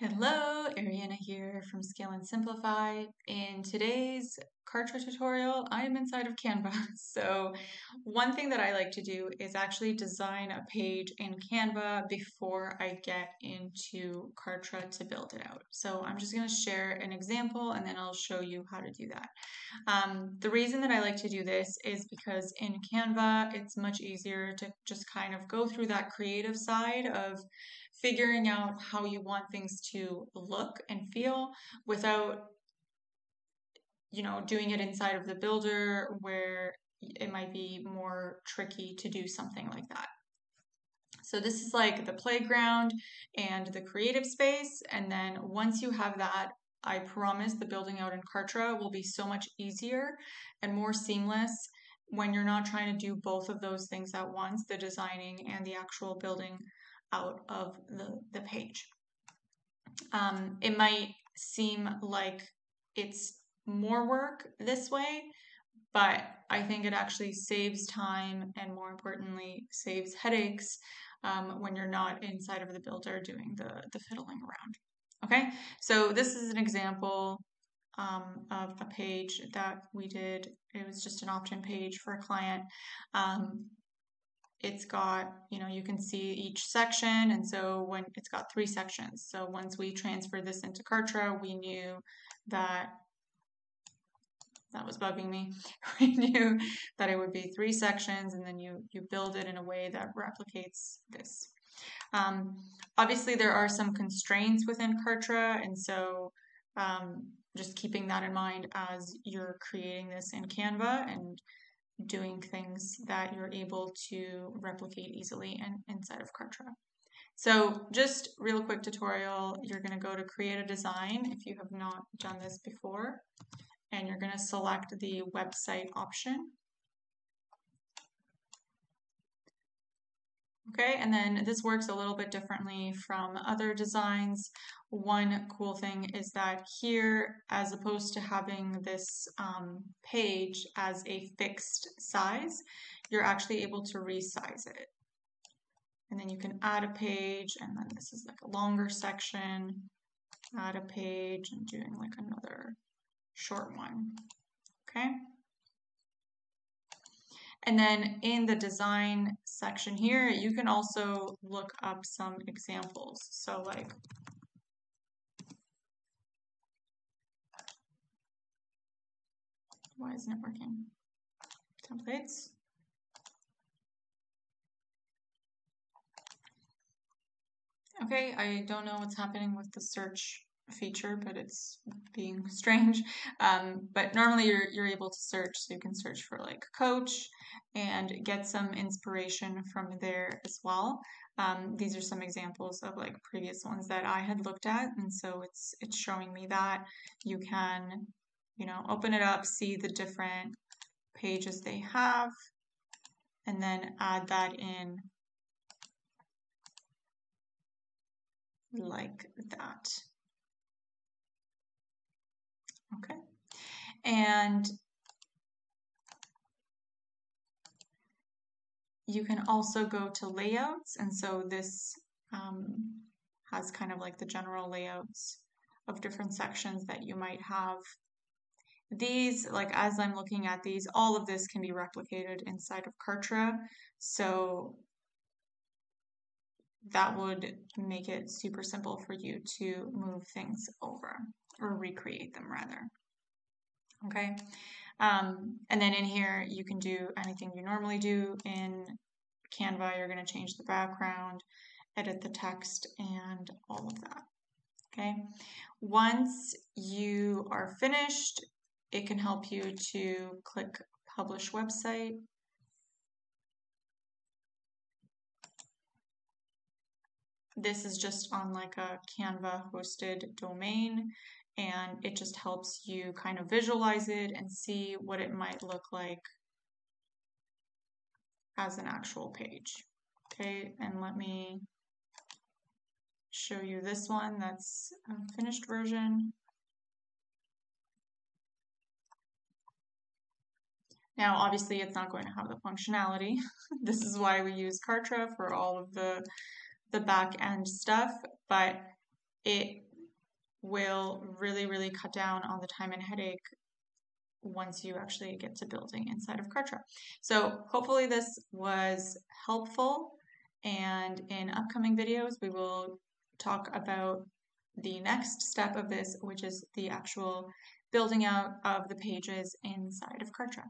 Hello, Ariana here from Scale and Simplify. In today's Kartra tutorial, I am inside of Canva. So one thing that I like to do is actually design a page in Canva before I get into Kartra to build it out. So I'm just going to share an example and then I'll show you how to do that. Um, the reason that I like to do this is because in Canva, it's much easier to just kind of go through that creative side of figuring out how you want things to look and feel without you know doing it inside of the builder where it might be more tricky to do something like that. So this is like the playground and the creative space. And then once you have that I promise the building out in Kartra will be so much easier and more seamless when you're not trying to do both of those things at once, the designing and the actual building out of the, the page. Um, it might seem like it's more work this way, but I think it actually saves time and more importantly, saves headaches um, when you're not inside of the builder doing the, the fiddling around. Okay, so this is an example um, of a page that we did. It was just an opt-in page for a client. Um, it's got, you know, you can see each section. And so when it's got three sections. So once we transferred this into Kartra, we knew that that was bugging me. We knew that it would be three sections and then you, you build it in a way that replicates this. Um, obviously, there are some constraints within Kartra, and so um, just keeping that in mind as you're creating this in Canva and doing things that you're able to replicate easily in, inside of Kartra. So just real quick tutorial, you're going to go to create a design if you have not done this before, and you're going to select the website option. Okay, and then this works a little bit differently from other designs. One cool thing is that here, as opposed to having this um, page as a fixed size, you're actually able to resize it. And then you can add a page, and then this is like a longer section, add a page, and doing like another short one, okay? And then in the design section here, you can also look up some examples. So like, why isn't it working? Templates. Okay, I don't know what's happening with the search feature, but it's being strange. Um, but normally you're, you're able to search, so you can search for like coach and get some inspiration from there as well. Um, these are some examples of like previous ones that I had looked at, and so it's it's showing me that you can, you know, open it up, see the different pages they have, and then add that in like that. Okay. And you can also go to layouts. And so this um, has kind of like the general layouts of different sections that you might have. These, like as I'm looking at these, all of this can be replicated inside of Kartra. So that would make it super simple for you to move things over or recreate them rather. Okay. Um, and then in here, you can do anything you normally do in Canva. You're going to change the background, edit the text, and all of that. Okay. Once you are finished, it can help you to click publish website This is just on like a Canva hosted domain and it just helps you kind of visualize it and see what it might look like as an actual page. Okay, and let me show you this one that's a finished version. Now, obviously, it's not going to have the functionality. this is why we use Kartra for all of the the back end stuff, but it will really, really cut down on the time and headache once you actually get to building inside of Kartra. So hopefully this was helpful and in upcoming videos we will talk about the next step of this, which is the actual building out of the pages inside of Kartra.